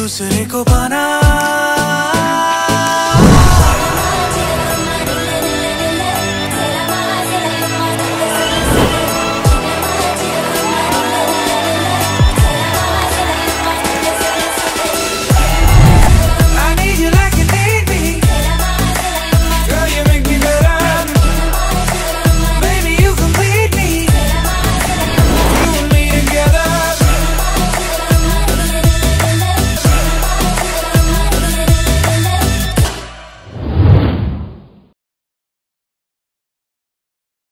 दूसरे को पाना